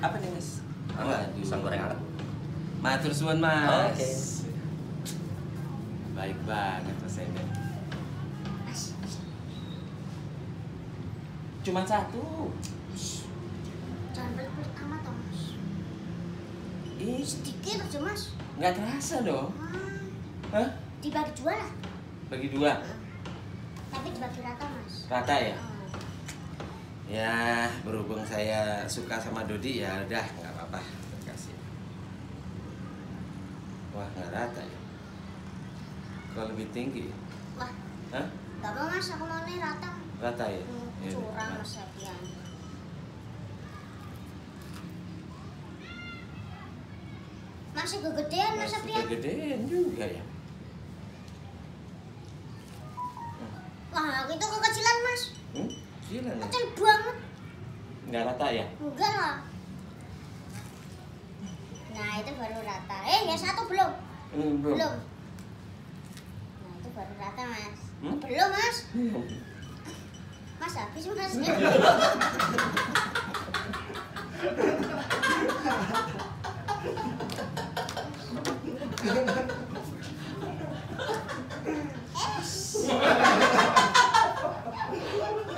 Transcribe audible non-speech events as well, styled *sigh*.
Apa nih mas? Enggak, pisang goreng anget. Matur suwun mas. Oke. Baik banget mas Eden. Mas, Cuma satu. jangan amat toh, Mas. Ih, Sedikit aja, Mas. nggak terasa dong. Ah, Hah? dibagi dua lah. Bagi dua. Tapi dibagi rata, Mas. Rata ya? Ah. Ya, berhubung saya suka sama Dodi ya udah nggak apa-apa. Kasih. Wah, nggak rata ya. Kalau lebih tinggi, Wah, Hah? gak mau Mas, aku mau nih rata. Rata ya? Hmm, Ya Curang Mas. Mas Sapian. Masih kegedean Mas Masih Sapian. kegedean juga ya. Wah, itu kekecilan Mas. Hmm? Gila nih. Kecil banget. Nggak rata ya? Enggak lah. Nah, itu baru rata. Eh, yang satu belum. Hmm, belum. Belum. Nah, itu baru rata, Mas. Hmm? Belum, Mas. Belum. Mas habis, Mas. *laughs* *laughs*